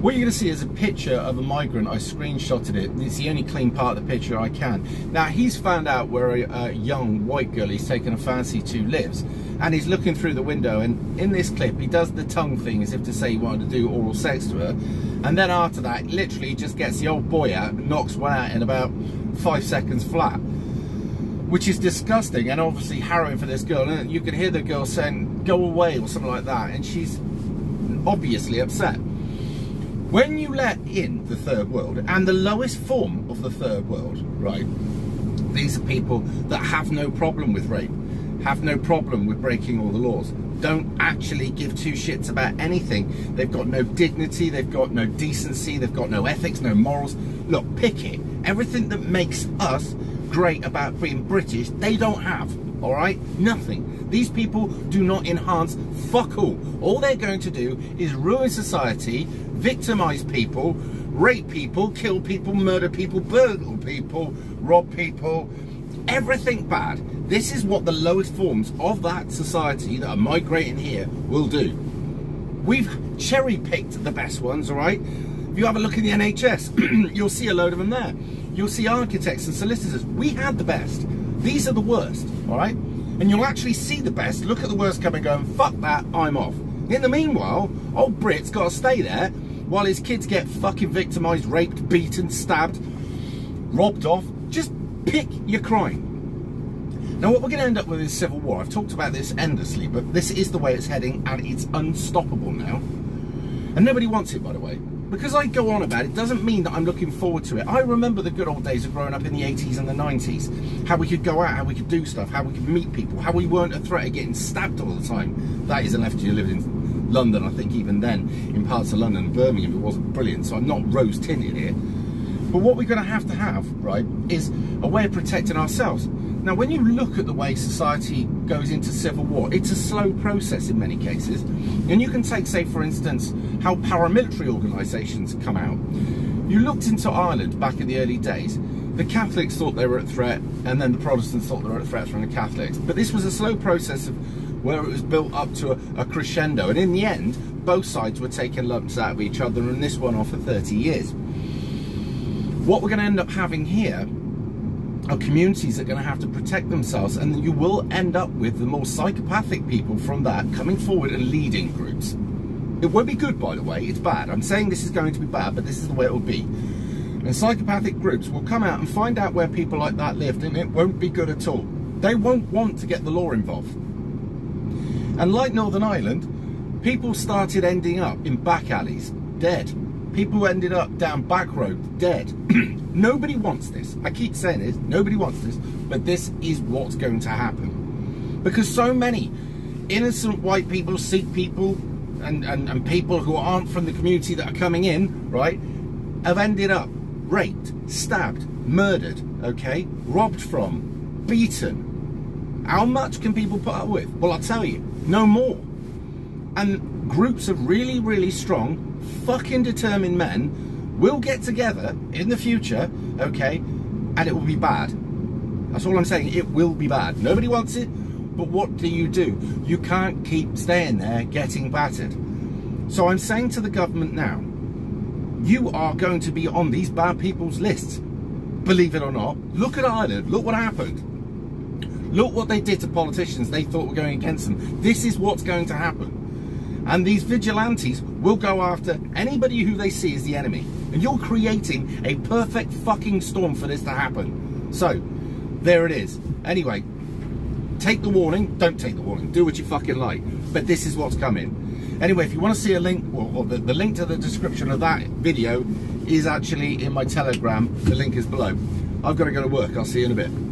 What you're going to see is a picture of a migrant. I screenshotted it. It's the only clean part of the picture I can. Now, he's found out where a, a young white girl he's taken a fancy to lives. And he's looking through the window. And in this clip, he does the tongue thing as if to say he wanted to do oral sex to her. And then after that, literally just gets the old boy out knocks one out in about five seconds flat. Which is disgusting and obviously harrowing for this girl. And you can hear the girl saying, go away or something like that. And she's obviously upset. When you let in the third world, and the lowest form of the third world, right, these are people that have no problem with rape, have no problem with breaking all the laws, don't actually give two shits about anything. They've got no dignity, they've got no decency, they've got no ethics, no morals. Look, pick it. Everything that makes us great about being British, they don't have, all right? Nothing. These people do not enhance fuck all. All they're going to do is ruin society, victimize people, rape people, kill people, murder people, burgle people, rob people, everything bad. This is what the lowest forms of that society that are migrating here will do. We've cherry picked the best ones, all right? If you have a look in the NHS, you'll see a load of them there. You'll see architects and solicitors. We had the best. These are the worst, all right? And you'll actually see the best, look at the worst coming going, fuck that, I'm off. In the meanwhile, old Brit's got to stay there while his kids get fucking victimised, raped, beaten, stabbed, robbed off. Just pick your crime. Now what we're going to end up with is civil war. I've talked about this endlessly, but this is the way it's heading and it's unstoppable now. And nobody wants it, by the way. Because I go on about it doesn't mean that I'm looking forward to it. I remember the good old days of growing up in the 80s and the 90s. How we could go out, how we could do stuff, how we could meet people, how we weren't a threat of getting stabbed all the time. That is unless you lived in London, I think even then, in parts of London and Birmingham, it wasn't brilliant. So I'm not rose tinted here. But what we're going to have to have, right, is a way of protecting ourselves. Now, when you look at the way society goes into civil war, it's a slow process in many cases. And you can take, say, for instance, how paramilitary organisations come out. You looked into Ireland back in the early days, the Catholics thought they were a threat, and then the Protestants thought they were a threat from the Catholics. But this was a slow process of where it was built up to a, a, crescendo. And in the end, both sides were taking lumps out of each other and this went on for 30 years. What we're going to end up having here are communities are going to have to protect themselves and you will end up with the more psychopathic people from that coming forward and leading groups. It won't be good, by the way, it's bad. I'm saying this is going to be bad, but this is the way it will be. And psychopathic groups will come out and find out where people like that lived and it won't be good at all. They won't want to get the law involved. And like Northern Ireland, people started ending up in back alleys, dead. People ended up down back road dead. nobody wants this. I keep saying this, nobody wants this, but this is what's going to happen. Because so many innocent white people, Sikh people, and, and, and people who aren't from the community that are coming in, right, have ended up raped, stabbed, murdered, okay, robbed from, beaten. How much can people put up with? Well, I'll tell you, no more. And groups of really, really strong, fucking determined men will get together in the future, okay, and it will be bad. That's all I'm saying. It will be bad. Nobody wants it, but what do you do? You can't keep staying there getting battered. So I'm saying to the government now, you are going to be on these bad people's lists. Believe it or not. Look at Ireland. Look what happened. Look what they did to politicians they thought were going against them. This is what's going to happen. And these vigilantes will go after anybody who they see as the enemy. And you're creating a perfect fucking storm for this to happen. So, there it is. Anyway, take the warning. Don't take the warning. Do what you fucking like. But this is what's coming. Anyway, if you want to see a link, or, the, the link to the description of that video is actually in my Telegram. The link is below. I've got to go to work. I'll see you in a bit.